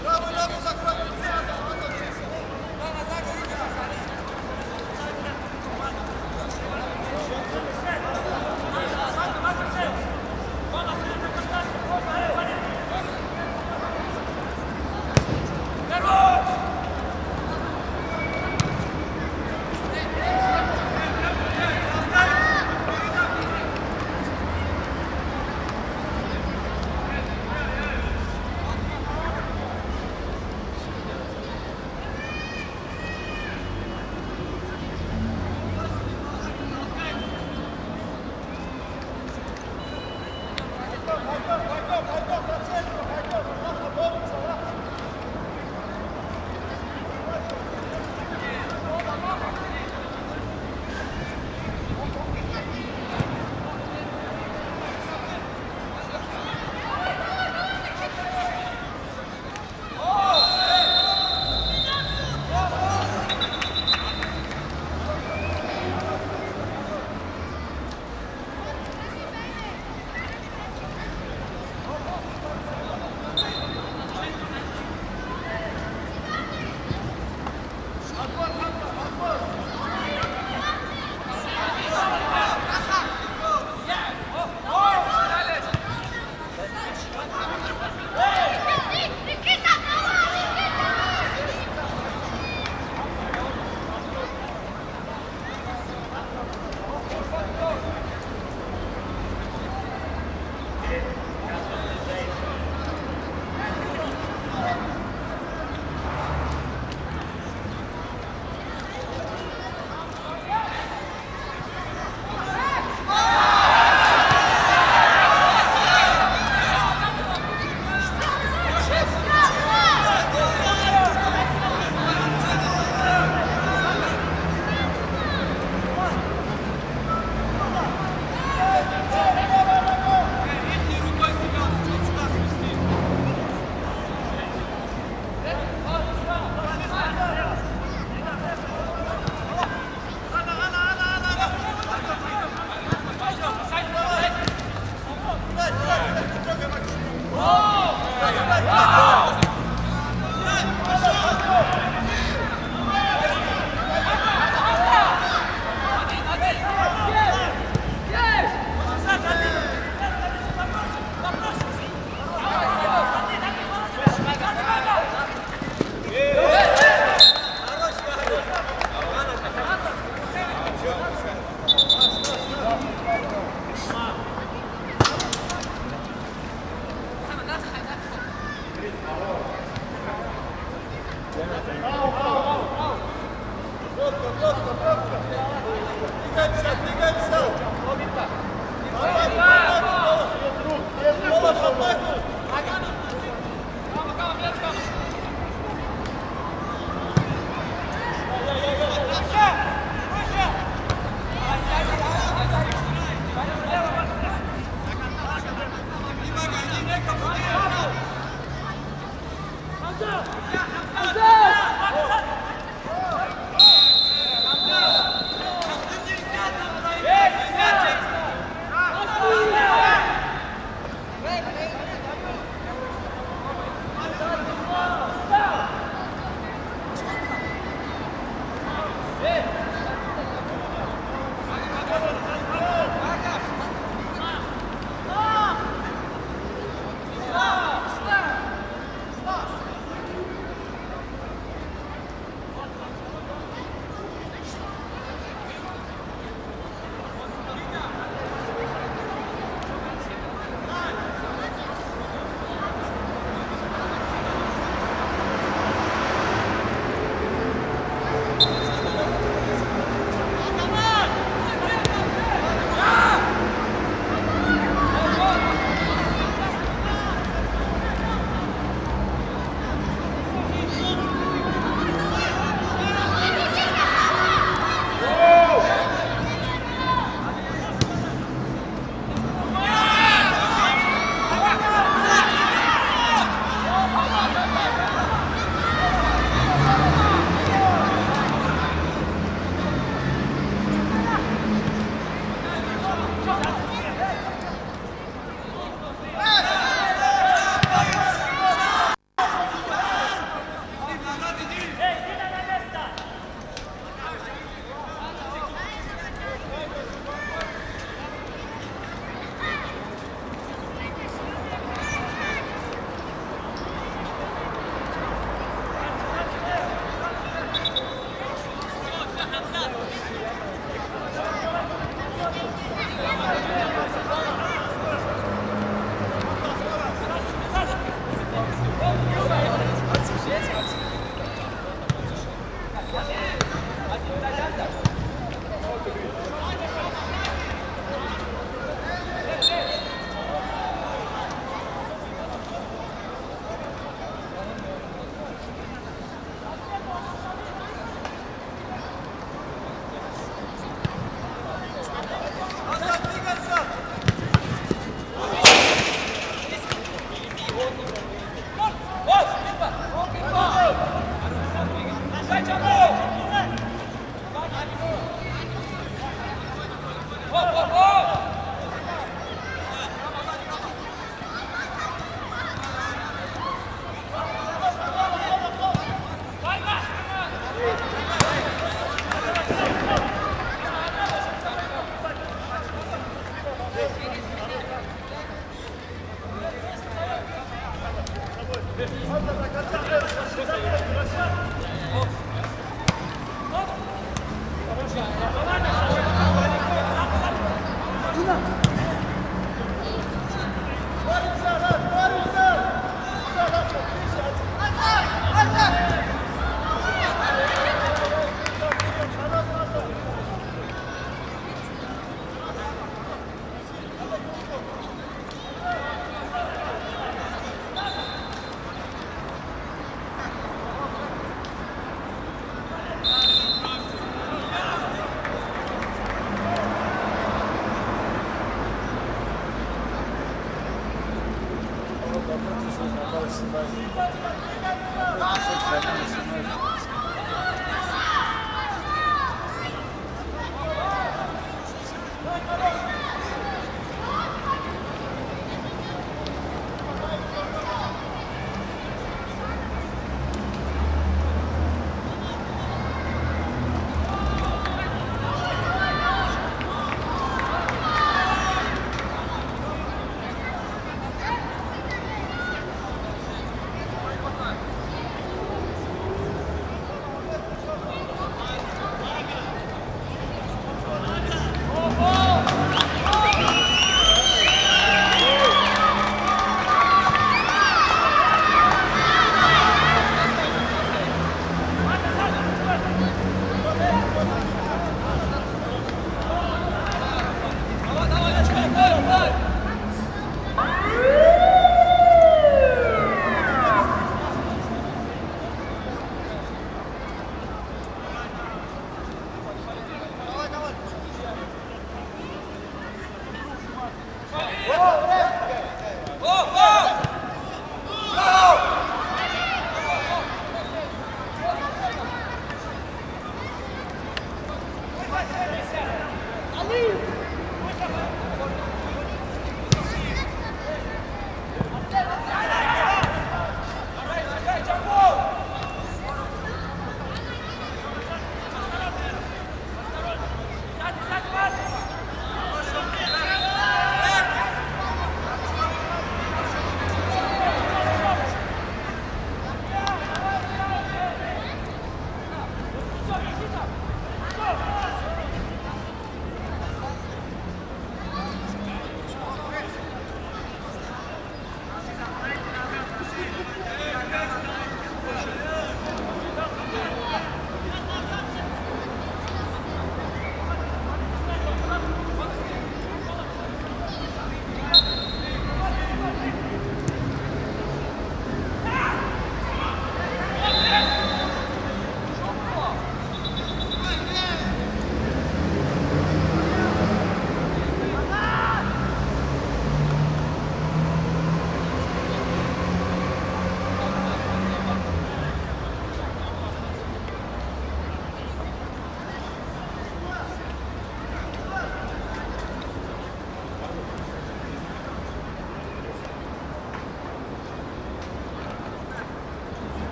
Vamos, vamos,